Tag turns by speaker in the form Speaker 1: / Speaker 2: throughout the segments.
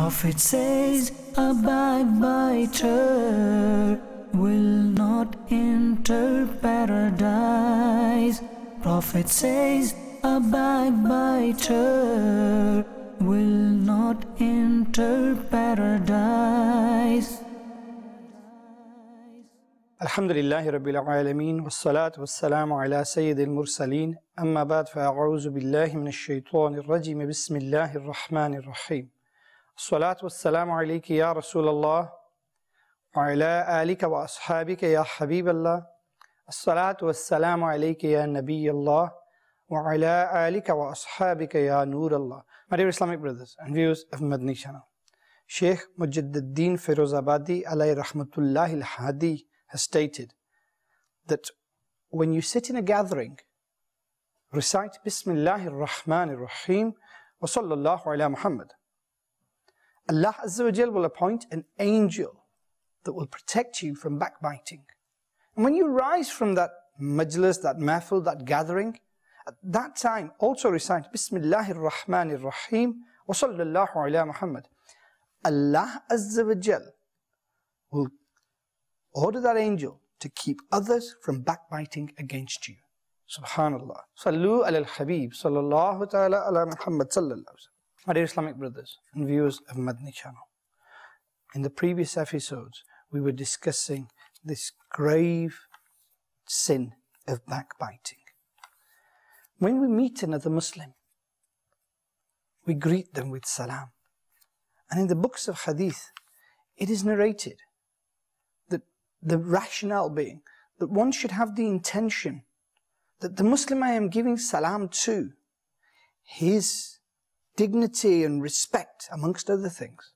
Speaker 1: Prophet says, Abide by her will not enter paradise. Prophet says, Abide by her will not enter paradise.
Speaker 2: الحمد لله رب العالمين والصلاة والسلام على سيد المرسلين أما بعد فأعوذ بالله من الشيطان الرجيم بسم الله الرحمن الرحيم الصلاة والسلام عليك يا رسول الله وعلى آلك وأصحابك يا حبيب الله الصلاة والسلام عليك يا نبي الله وعلى آلك وأصحابك يا نور الله My dear Islamic brothers and viewers of Madni channel Sheikh Mujaddiddin Firozabadi alayhi rahmatullahi al-hadi has stated that when you sit in a gathering, recite Bismillahir Rahmanir Rahim wa sallallahu ala Muhammad. Allah Azza will appoint an angel that will protect you from backbiting. And when you rise from that majlis, that mahfil, that gathering, at that time also recite Bismillahir Rahmanir Rahim wa sallallahu ala Muhammad. Allah Azza will order that angel to keep others from backbiting against you. Subhanallah. Sallu ala al-Habib sallallahu ta'ala ala Muhammad sallallahu My dear Islamic brothers and viewers of Madani channel. In the previous episodes, we were discussing this grave sin of backbiting. When we meet another Muslim, we greet them with salam. And in the books of hadith, it is narrated that the rationale being that one should have the intention that the Muslim I am giving salam to, his dignity and respect, amongst other things,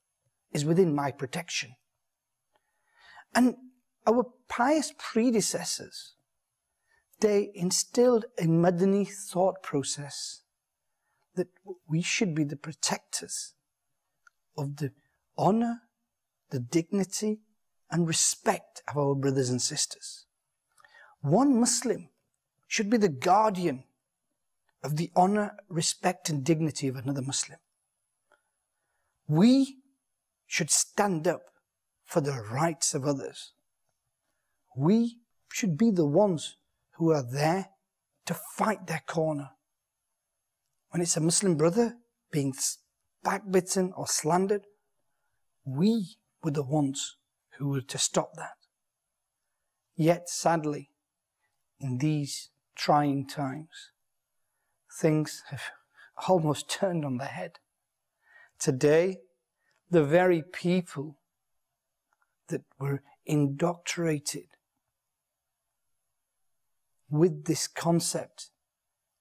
Speaker 2: is within my protection. And our pious predecessors, they instilled a Madani thought process that we should be the protectors of the honor, the dignity, and respect of our brothers and sisters. One Muslim should be the guardian of the honor, respect, and dignity of another Muslim. We should stand up for the rights of others. We should be the ones who are there to fight their corner. When it's a Muslim brother being backbitten or slandered, we were the ones who were to stop that. Yet, sadly, in these trying times, things have almost turned on their head. Today, the very people that were indoctrinated with this concept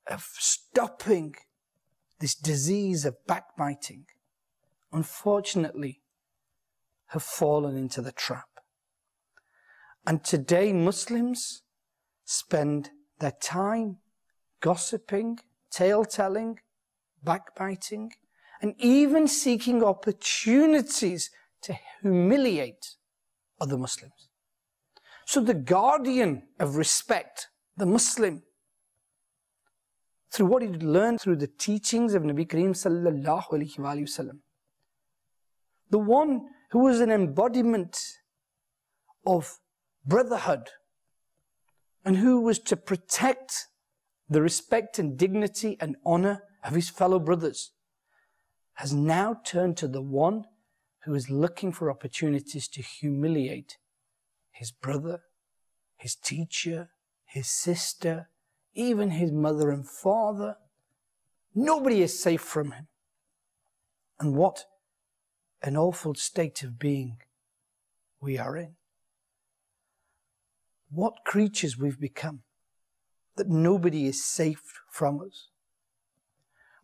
Speaker 2: of stopping this disease of backbiting, unfortunately, have fallen into the trap. And today, Muslims spend their time gossiping, tale telling, backbiting, and even seeking opportunities to humiliate other Muslims. So, the guardian of respect, the Muslim, through what he learned through the teachings of Nabi Kareem sallallahu alaihi wasallam, the one who was an embodiment of brotherhood and who was to protect the respect and dignity and honor of his fellow brothers, has now turned to the one who is looking for opportunities to humiliate his brother, his teacher, his sister, even his mother and father. Nobody is safe from him. And what an awful state of being we are in. What creatures we've become that nobody is safe from us.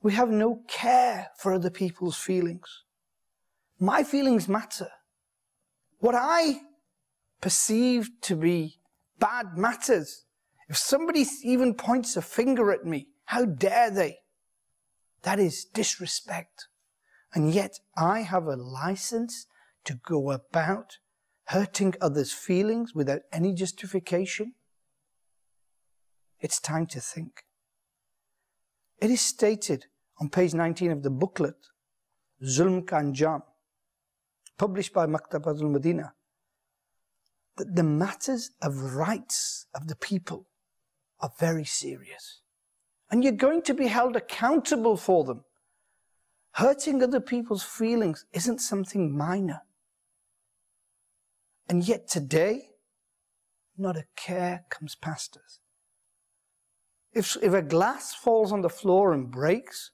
Speaker 2: We have no care for other people's feelings. My feelings matter. What I perceive to be bad matters. If somebody even points a finger at me, how dare they? That is disrespect. And yet I have a license to go about hurting others' feelings without any justification? It's time to think. It is stated on page 19 of the booklet, Zulm ka Anjam, published by Maktabat al-Madinah, that the matters of rights of the people are very serious. And you're going to be held accountable for them. Hurting other people's feelings isn't something minor. And yet today, not a care comes past us. If, if a glass falls on the floor and breaks,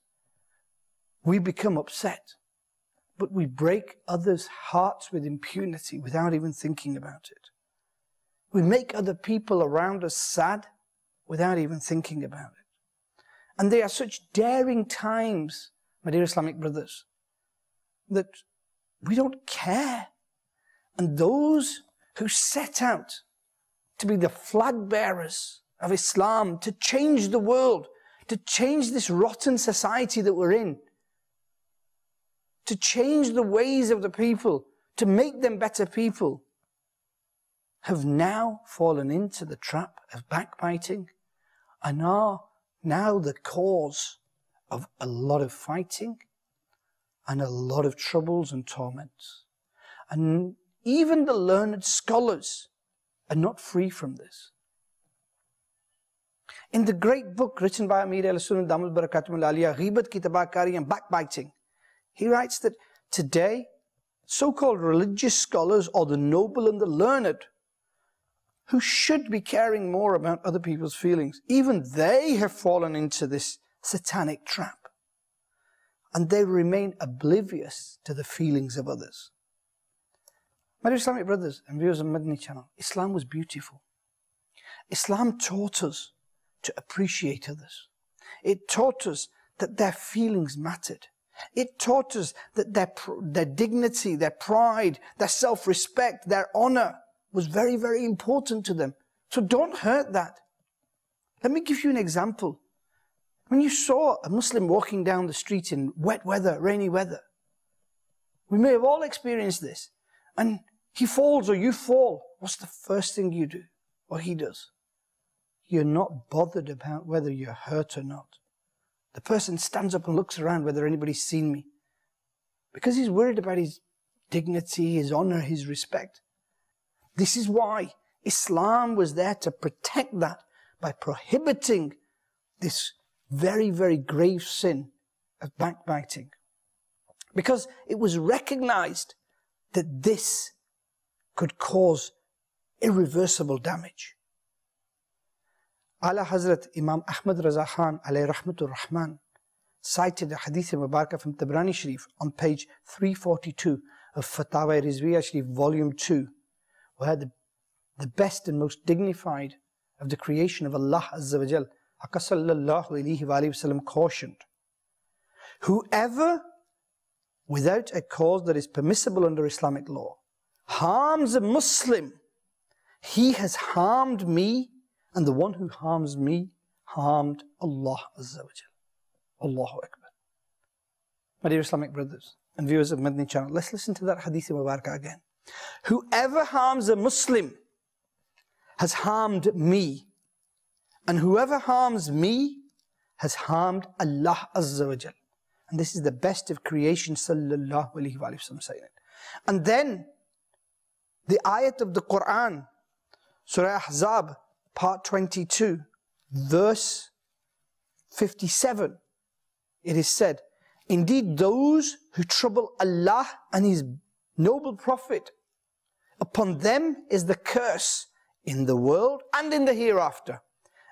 Speaker 2: we become upset. But we break others' hearts with impunity without even thinking about it. We make other people around us sad without even thinking about it. And they are such daring times, my dear Islamic brothers, that we don't care. And those who set out to be the flag bearers of Islam, to change the world, to change this rotten society that we're in, to change the ways of the people, to make them better people, have now fallen into the trap of backbiting and are now the cause of a lot of fighting and a lot of troubles and torments. And even the learned scholars are not free from this. In the great book written by Amir al-Sunnah Damul Barakatum al-Aliyah, Ghibat ki and backbiting, he writes that today, so-called religious scholars or the noble and the learned, who should be caring more about other people's feelings, even they have fallen into this satanic trap. And they remain oblivious to the feelings of others. My dear Islamic brothers and viewers of Madani channel, Islam was beautiful. Islam taught us to appreciate others. It taught us that their feelings mattered. It taught us that their, their dignity, their pride, their self-respect, their honor was very, very important to them. So don't hurt that. Let me give you an example. When you saw a Muslim walking down the street in wet weather, rainy weather, we may have all experienced this, and he falls or you fall, what's the first thing you do? Or he does? You're not bothered about whether you're hurt or not. The person stands up and looks around whether anybody's seen me. Because he's worried about his dignity, his honor, his respect. This is why Islam was there to protect that by prohibiting this very, very grave sin of backbiting. Because it was recognized that this could cause irreversible damage. Ala Hazrat Imam Ahmad Raza Khan alayhi rahmatur rahman cited a hadith Mubarakah from Tabrani Sharif on page 342 of Fatawa Rizviya Sharif volume 2 where the, the best and most dignified of the creation of Allah Azza wa Jal sallallahu alayhi wa sallam cautioned whoever without a cause that is permissible under Islamic law harms a Muslim he has harmed me and the one who harms me harmed Allah Azza wa Jal. Allahu Akbar. My dear Islamic brothers and viewers of Madani channel, let's listen to that hadith Mubarakah again. Whoever harms a Muslim has harmed me. And whoever harms me has harmed Allah Azza wa Jal. And this is the best of creation, sallallahu alayhi wa saying it. And then the ayat of the Quran, Surah Ahzab, part 22, verse 57, it is said, Indeed, those who trouble Allah and His noble Prophet, upon them is the curse in the world and in the hereafter.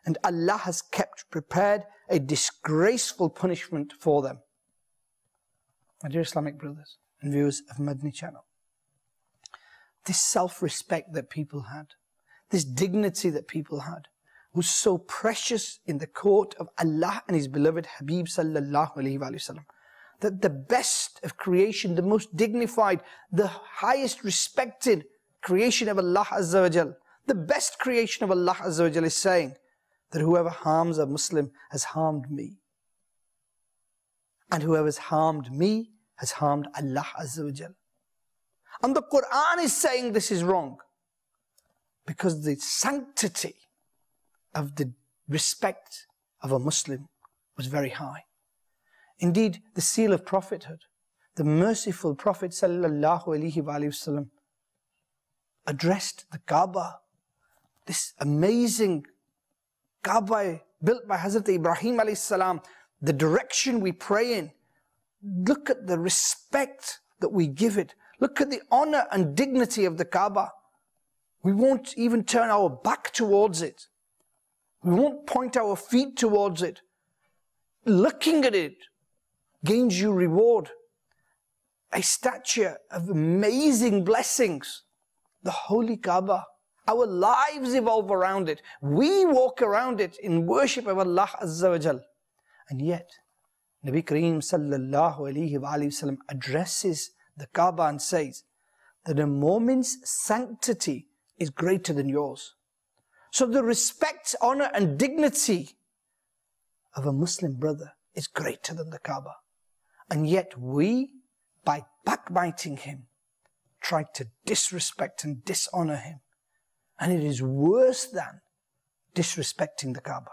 Speaker 2: And Allah has kept prepared a disgraceful punishment for them. My dear Islamic brothers and viewers of Madani channel, this self-respect that people had, this dignity that people had was so precious in the court of Allah and His beloved Habib sallallahu alaihi wasallam that the best of creation, the most dignified, the highest respected creation of Allah Azza wa Jal, the best creation of Allah Azza wa Jal is saying that whoever harms a Muslim has harmed me. And whoever has harmed me has harmed Allah Azza wa Jal. And the Quran is saying this is wrong because the sanctity of the respect of a Muslim was very high. Indeed, the seal of prophethood, the merciful Prophet wasallam addressed the Kaaba, this amazing Kaaba built by Hazrat Ibrahim salam, the direction we pray in. Look at the respect that we give it. Look at the honor and dignity of the Kaaba. We won't even turn our back towards it. We won't point our feet towards it. Looking at it gains you reward. A statue of amazing blessings. The Holy Kaaba. Our lives evolve around it. We walk around it in worship of Allah Azza wa Jal. And yet, Nabi Kareem sallallahu alayhi wa sallam addresses the Kaaba and says that a moment's sanctity is greater than yours. So the respect, honor and dignity of a Muslim brother is greater than the Kaaba. And yet we, by backbiting him, try to disrespect and dishonor him. And it is worse than disrespecting the Kaaba.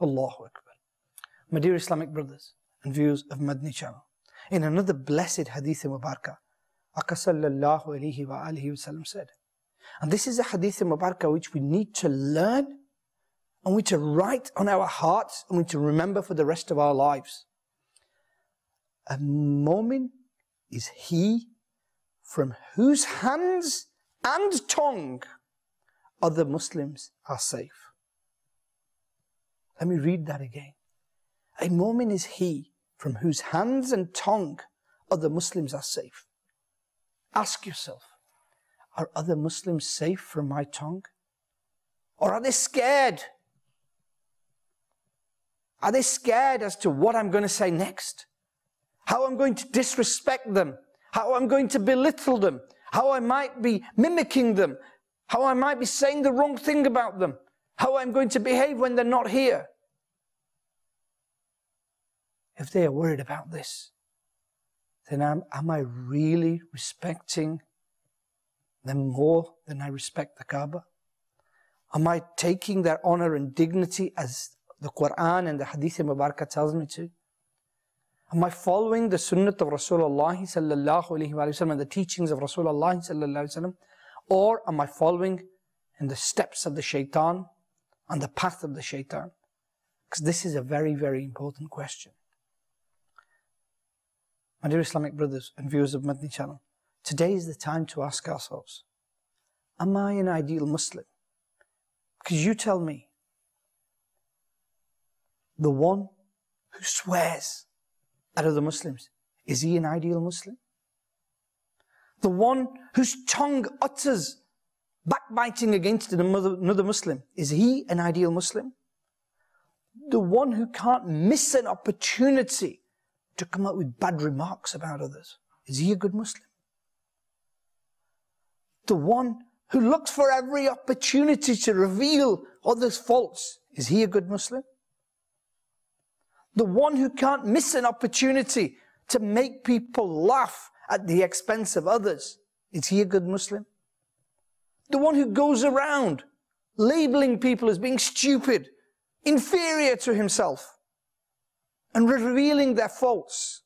Speaker 2: Allahu Akbar. My dear Islamic brothers and viewers of Madani channel, in another blessed hadith Mubarakah, Aka sallallahu alayhi wa alihi wasallam said, and this is a hadith Mubarakah which we need to learn and we to write on our hearts and we to remember for the rest of our lives. A mu'min is he from whose hands and tongue other Muslims are safe. Let me read that again. A mu'min is he from whose hands and tongue other Muslims are safe. Ask yourself, are other Muslims safe from my tongue? Or are they scared? Are they scared as to what I'm going to say next? How I'm going to disrespect them? How I'm going to belittle them? How I might be mimicking them? how I might be saying the wrong thing about them, how I'm going to behave when they're not here. If they are worried about this, then am, am I really respecting them more than I respect the Kaaba? Am I taking their honor and dignity as the Quran and the Hadith Mubarakah tells me to? Am I following the Sunnah of Rasulullah sallallahu alaihi wasallam and the teachings of Rasulullah sallallahu alaihi wasallam? Or am I following in the steps of the shaitan, on the path of the shaitan? Because this is a very, very important question. My dear Islamic brothers and viewers of Madani channel, today is the time to ask ourselves, am I an ideal Muslim? Because you tell me, the one who swears at other Muslims, is he an ideal Muslim? the one whose tongue utters backbiting against another Muslim, is he an ideal Muslim? The one who can't miss an opportunity to come up with bad remarks about others, is he a good Muslim? The one who looks for every opportunity to reveal others' faults, is he a good Muslim? The one who can't miss an opportunity to make people laugh at the expense of others, is he a good Muslim? The one who goes around labeling people as being stupid, inferior to himself, and revealing their faults,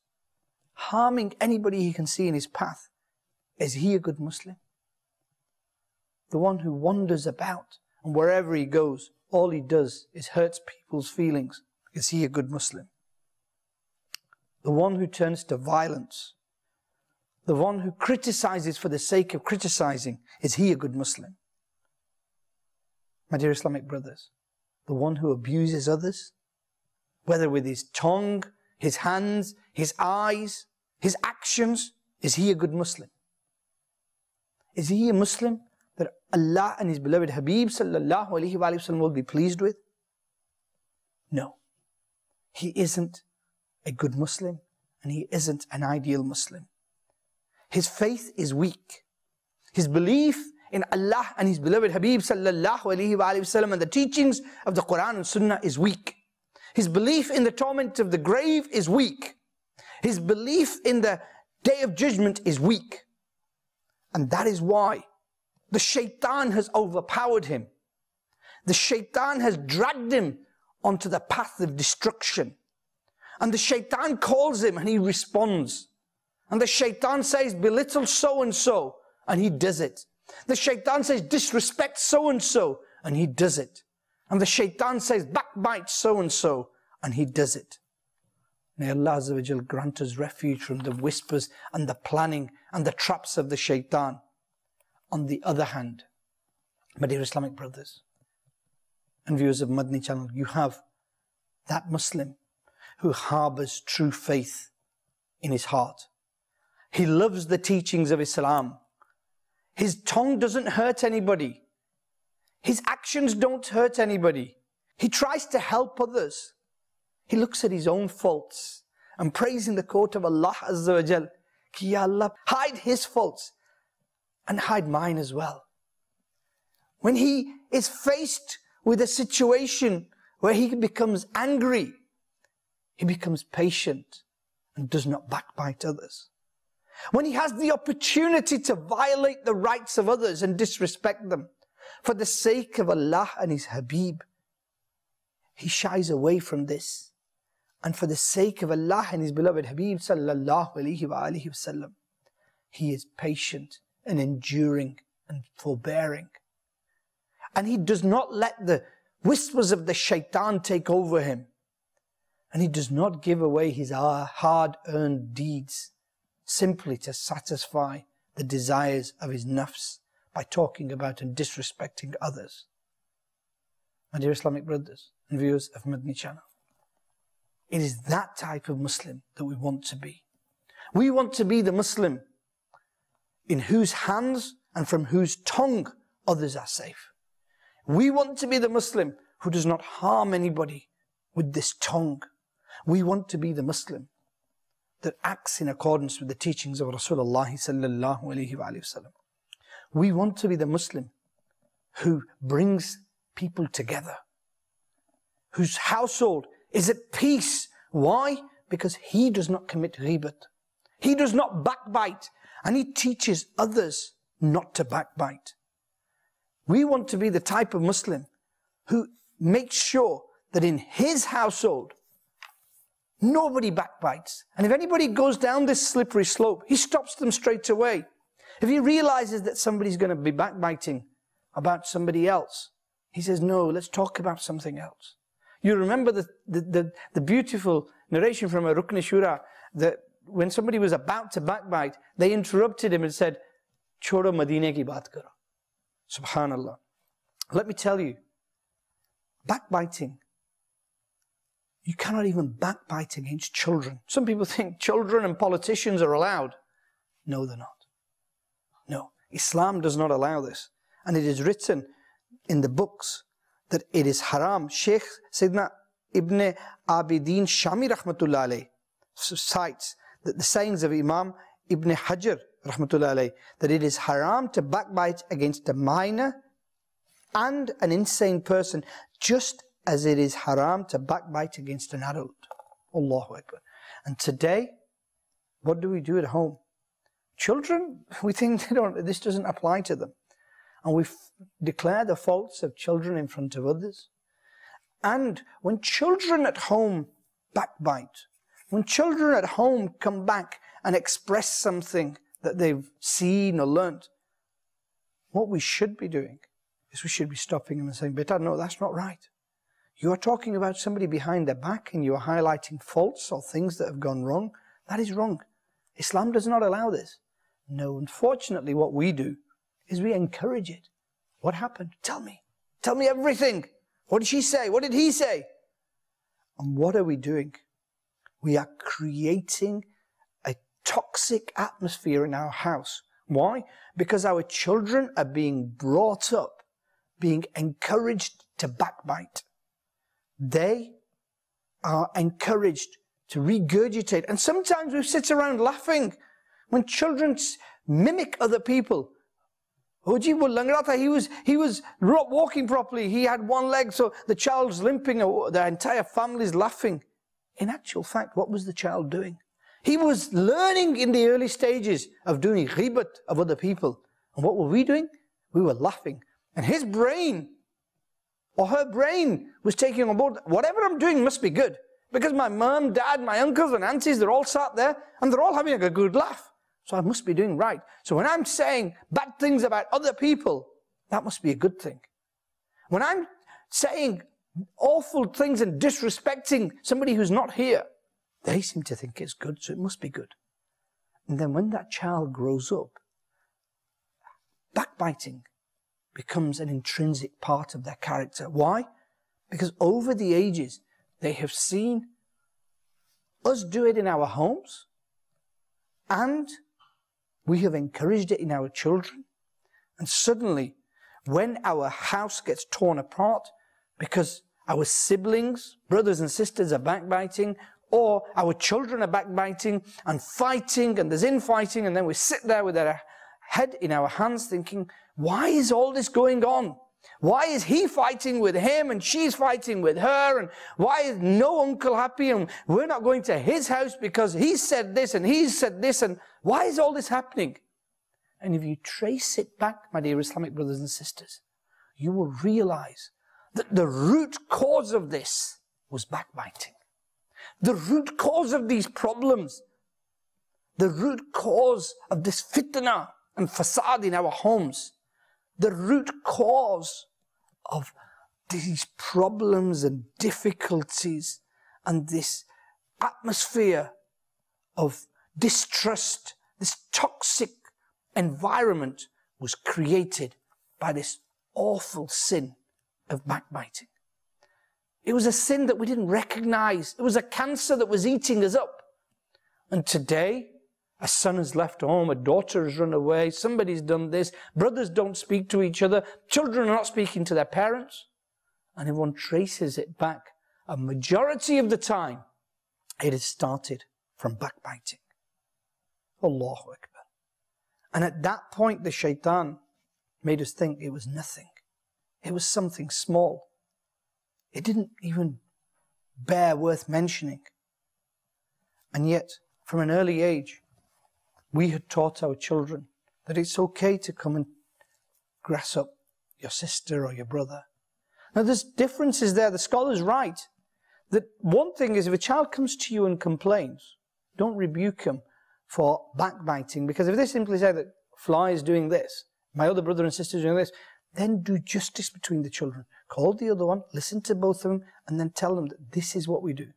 Speaker 2: harming anybody he can see in his path, is he a good Muslim? The one who wanders about and wherever he goes, all he does is hurts people's feelings, is he a good Muslim? The one who turns to violence the one who criticizes for the sake of criticizing, is he a good Muslim? My dear Islamic brothers, the one who abuses others, whether with his tongue, his hands, his eyes, his actions, is he a good Muslim? Is he a Muslim that Allah and His beloved Habib sallallahu alaihi wasallam will be pleased with? No. He isn't a good Muslim and he isn't an ideal Muslim. His faith is weak. His belief in Allah and His beloved Habib sallallahu alayhi wa sallam and the teachings of the Quran and Sunnah is weak. His belief in the torment of the grave is weak. His belief in the day of judgment is weak. And that is why the shaitan has overpowered him. The shaitan has dragged him onto the path of destruction. And the shaitan calls him and he responds. And the shaitan says, belittle so and so, and he does it. The shaitan says, disrespect so and so, and he does it. And the shaitan says, backbite so and so, and he does it. May Allah grant us refuge from the whispers and the planning and the traps of the shaitan. On the other hand, my dear Islamic brothers and viewers of Madani channel, you have that Muslim who harbors true faith in his heart. He loves the teachings of Islam. His tongue doesn't hurt anybody. His actions don't hurt anybody. He tries to help others. He looks at his own faults and prays in the court of Allah Azza wa Jal. Ki Allah, hide his faults and hide mine as well. When he is faced with a situation where he becomes angry, he becomes patient and does not backbite others. When he has the opportunity to violate the rights of others and disrespect them for the sake of Allah and His Habib, he shies away from this. And for the sake of Allah and His beloved Habib sallallahu alihi wasallam, he is patient and enduring and forbearing. And he does not let the whispers of the shaitan take over him. And he does not give away his hard earned deeds simply to satisfy the desires of his nafs by talking about and disrespecting others. My dear Islamic brothers and viewers of Madani channel, it is that type of Muslim that we want to be. We want to be the Muslim in whose hands and from whose tongue others are safe. We want to be the Muslim who does not harm anybody with this tongue. We want to be the Muslim that acts in accordance with the teachings of Rasulullah sallallahu alaihi wasallam. We want to be the Muslim who brings people together, whose household is at peace. Why? Because he does not commit ghibat. He does not backbite and he teaches others not to backbite. We want to be the type of Muslim who makes sure that in his household Nobody backbites. And if anybody goes down this slippery slope, he stops them straight away. If he realizes that somebody's going to be backbiting about somebody else, he says, no, let's talk about something else. You remember the, the, the, the beautiful narration from a Rukn Shura that when somebody was about to backbite, they interrupted him and said, Chodo Madine ki baat karo. Subhanallah. Let me tell you, backbiting you cannot even backbite against children. Some people think children and politicians are allowed. No, they're not. No, Islam does not allow this. And it is written in the books that it is haram. Sheikh Sayyidina Ibn Abidin Shami rahmatullah cites that the sayings of Imam Ibn Hajar rahmatullah that it is haram to backbite against a minor and an insane person just as it is haram to backbite against an adult. Allahu Akbar. And today, what do we do at home? Children, we think they don't, this doesn't apply to them. And we declare the faults of children in front of others. And when children at home backbite, when children at home come back and express something that they've seen or learnt, what we should be doing is we should be stopping them and saying, Beta, no, that's not right. You are talking about somebody behind their back and you are highlighting faults or things that have gone wrong. That is wrong. Islam does not allow this. No, unfortunately, what we do is we encourage it. What happened? Tell me. Tell me everything. What did she say? What did he say? And what are we doing? We are creating a toxic atmosphere in our house. Why? Because our children are being brought up, being encouraged to backbite they are encouraged to regurgitate. And sometimes we sit around laughing when children mimic other people. Oji Langrata, he was, he was not walking properly. He had one leg, so the child's limping, the entire family's laughing. In actual fact, what was the child doing? He was learning in the early stages of doing ghibat of other people. And what were we doing? We were laughing. And his brain or her brain was taking on board, whatever I'm doing must be good. Because my mum, dad, my uncles and aunties, they're all sat there and they're all having a good laugh. So I must be doing right. So when I'm saying bad things about other people, that must be a good thing. When I'm saying awful things and disrespecting somebody who's not here, they seem to think it's good, so it must be good. And then when that child grows up, backbiting becomes an intrinsic part of their character. Why? Because over the ages, they have seen us do it in our homes and we have encouraged it in our children. And suddenly, when our house gets torn apart because our siblings, brothers and sisters are backbiting, or our children are backbiting and fighting, and there's infighting, and then we sit there with our head in our hands thinking, why is all this going on? Why is he fighting with him and she's fighting with her? And why is no uncle happy and we're not going to his house because he said this and he said this? And why is all this happening? And if you trace it back, my dear Islamic brothers and sisters, you will realize that the root cause of this was backbiting. The root cause of these problems, the root cause of this fitna and fasad in our homes, the root cause of these problems and difficulties and this atmosphere of distrust, this toxic environment was created by this awful sin of backbiting. It was a sin that we didn't recognize. It was a cancer that was eating us up. And today, a son has left home, a daughter has run away, somebody's done this, brothers don't speak to each other, children are not speaking to their parents, and everyone traces it back. A majority of the time, it has started from backbiting. Allahu Akbar. And at that point, the shaitan made us think it was nothing. It was something small. It didn't even bear worth mentioning. And yet, from an early age, we had taught our children that it's okay to come and grass up your sister or your brother. Now, there's differences there. The scholar's right. That one thing is if a child comes to you and complains, don't rebuke him for backbiting. Because if they simply say that Fly is doing this, my other brother and sister is doing this, then do justice between the children. Call the other one, listen to both of them, and then tell them that this is what we do.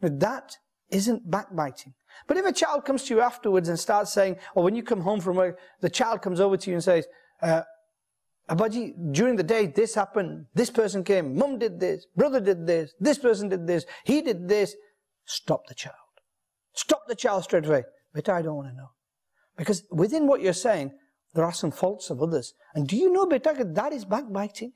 Speaker 2: Now, that isn't backbiting. But if a child comes to you afterwards and starts saying, or when you come home from work, the child comes over to you and says, uh, Abaji, during the day this happened, this person came, mum did this, brother did this, this person did this, he did this. Stop the child. Stop the child straight away. But I don't want to know. Because within what you're saying, there are some faults of others. And do you know, beta, that is backbiting?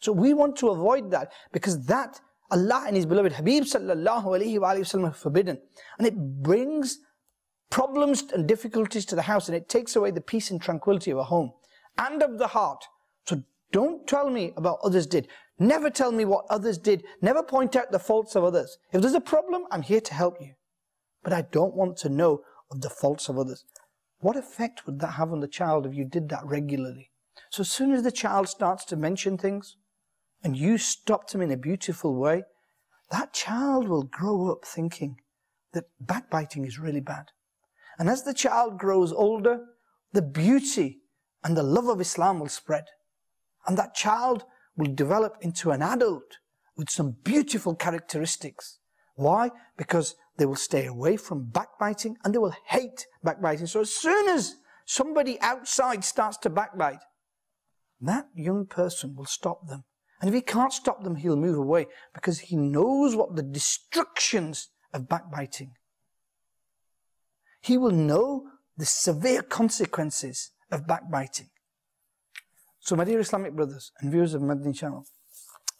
Speaker 2: So we want to avoid that because that Allah and His beloved Habib sallallahu alayhi wa sallam have forbidden. And it brings problems and difficulties to the house and it takes away the peace and tranquility of a home and of the heart. So don't tell me about others did. Never tell me what others did. Never point out the faults of others. If there's a problem, I'm here to help you. But I don't want to know of the faults of others. What effect would that have on the child if you did that regularly? So as soon as the child starts to mention things, and you stopped him in a beautiful way, that child will grow up thinking that backbiting is really bad. And as the child grows older, the beauty and the love of Islam will spread. And that child will develop into an adult with some beautiful characteristics. Why? Because they will stay away from backbiting and they will hate backbiting. So as soon as somebody outside starts to backbite, that young person will stop them and if he can't stop them, he'll move away because he knows what the destructions of backbiting. He will know the severe consequences of backbiting. So, my dear Islamic brothers and viewers of Madani channel,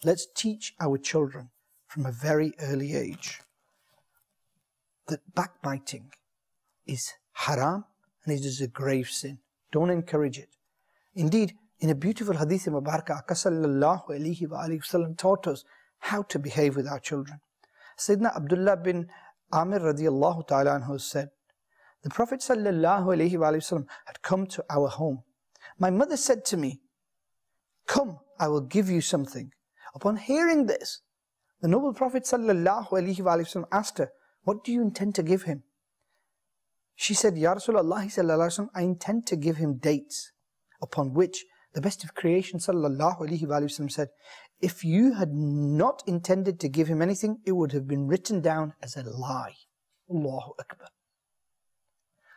Speaker 2: let's teach our children from a very early age that backbiting is haram and it is a grave sin. Don't encourage it. Indeed, in a beautiful hadith Mubarak, Aka sallallahu alayhi wa sallam taught us how to behave with our children. Sayyidina Abdullah bin Amir radiallahu ta'ala anhu said, the Prophet sallallahu alayhi wa sallam had come to our home. My mother said to me, come, I will give you something. Upon hearing this, The noble Prophet sallallahu alaihi wasallam asked her, What do you intend to give him? She said, Ya Rasulullah I intend to give him dates. Upon which the best of creation wasallam said, If you had not intended to give him anything, it would have been written down as a lie. Allahu Akbar.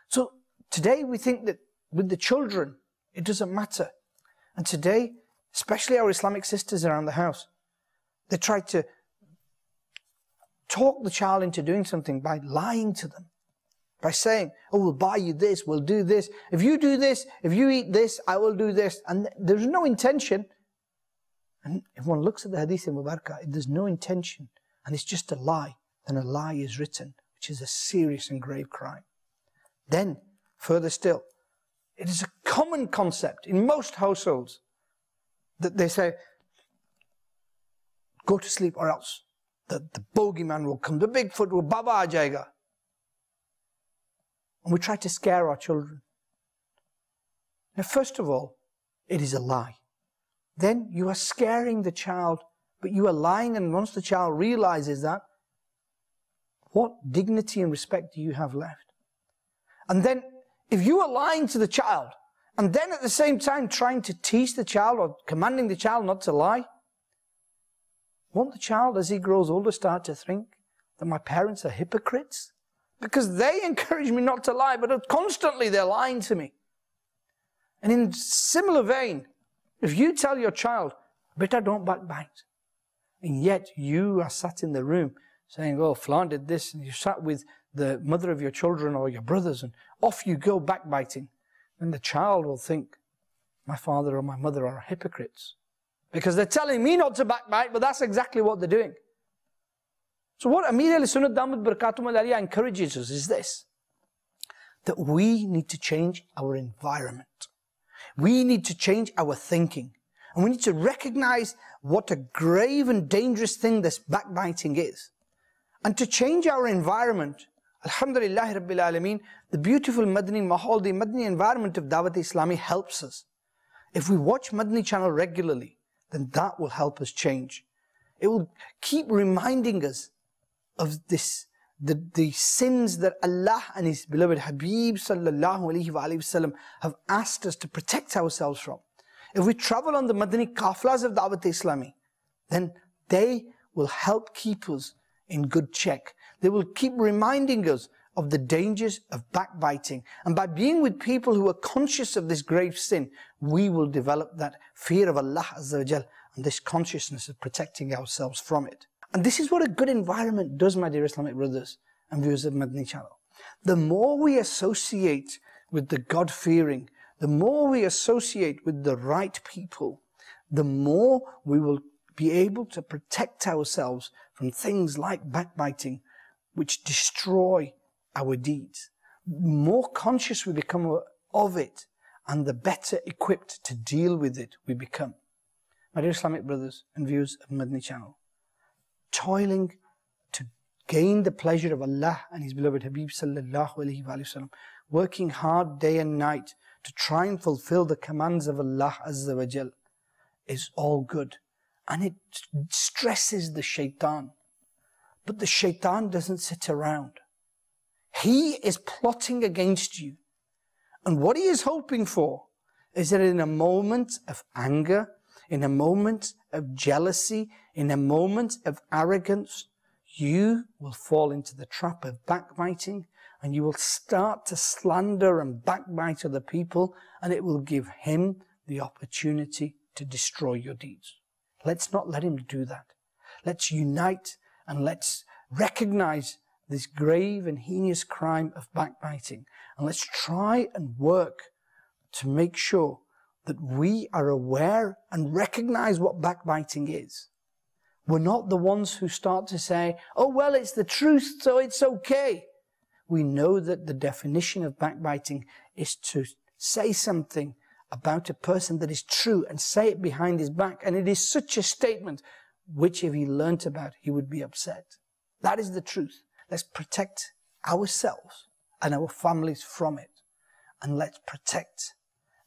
Speaker 2: So today we think that with the children, it doesn't matter. And today, especially our Islamic sisters around the house, they try to talk the child into doing something by lying to them. By saying, oh, we'll buy you this, we'll do this. If you do this, if you eat this, I will do this. And there's no intention. And if one looks at the Hadith in Mubarakah, there's no intention and it's just a lie, then a lie is written, which is a serious and grave crime. Then, further still, it is a common concept in most households that they say, go to sleep or else the, the bogeyman will come, the Bigfoot will baba aa jayega. And we try to scare our children. Now, first of all, it is a lie. Then you are scaring the child, but you are lying, and once the child realizes that, what dignity and respect do you have left? And then if you are lying to the child and then at the same time trying to teach the child or commanding the child not to lie, won't the child as he grows older start to think that my parents are hypocrites? Because they encourage me not to lie, but constantly they're lying to me. And in similar vein, if you tell your child, better don't backbite, and yet you are sat in the room saying, oh, Flan did this, and you sat with the mother of your children or your brothers, and off you go backbiting. And the child will think, my father or my mother are hypocrites. Because they're telling me not to backbite, but that's exactly what they're doing. So what Amir al-Sunnah Damat Barakatum al encourages us is this. That we need to change our environment. We need to change our thinking. And we need to recognize what a grave and dangerous thing this backbiting is. And to change our environment, Alhamdulillah Rabbil Alameen, the beautiful Madani Mahal, the Madani environment of Dawat Islami helps us. If we watch Madani channel regularly, then that will help us change. It will keep reminding us of this, the, the sins that Allah and His beloved Habib sallallahu have asked us to protect ourselves from. If we travel on the Madani kaflas of Dawat Islami, then they will help keep us in good check. They will keep reminding us of the dangers of backbiting. And by being with people who are conscious of this grave sin, we will develop that fear of Allah Azza wa and this consciousness of protecting ourselves from it. And this is what a good environment does, my dear Islamic brothers and viewers of Madani channel. The more we associate with the God-fearing, the more we associate with the right people, the more we will be able to protect ourselves from things like backbiting, which destroy our deeds. More conscious we become of it, and the better equipped to deal with it we become. My dear Islamic brothers and viewers of Madani channel, toiling to gain the pleasure of Allah and His beloved Habib sallallahu alaihi wasallam, working hard day and night to try and fulfill the commands of Allah azza wa jal, is all good and it stresses the shaitan. But the shaitan doesn't sit around. He is plotting against you. And what he is hoping for is that in a moment of anger, in a moment of jealousy, in a moment of arrogance, you will fall into the trap of backbiting and you will start to slander and backbite other people and it will give him the opportunity to destroy your deeds. Let's not let him do that. Let's unite and let's recognize this grave and heinous crime of backbiting. And let's try and work to make sure that we are aware and recognize what backbiting is. We're not the ones who start to say, oh, well, it's the truth, so it's okay. We know that the definition of backbiting is to say something about a person that is true and say it behind his back. And it is such a statement which if he learnt about, he would be upset. That is the truth. Let's protect ourselves and our families from it. And let's protect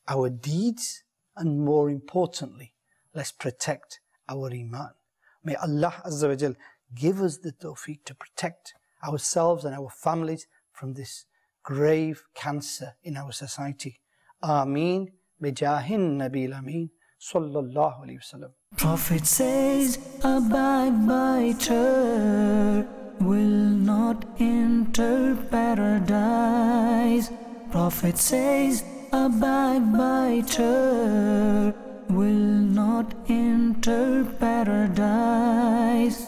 Speaker 2: our deeds and more importantly, let's protect our iman. May Allah Azza wa Jal give us the tawfiq to protect ourselves and our families from this grave cancer in our society. Ameen. Bijahin Nabil Ameen. Sallallahu Alaihi Wasallam.
Speaker 1: Prophet says, Abide by her, will not enter paradise. Prophet says, Abide will not enter paradise.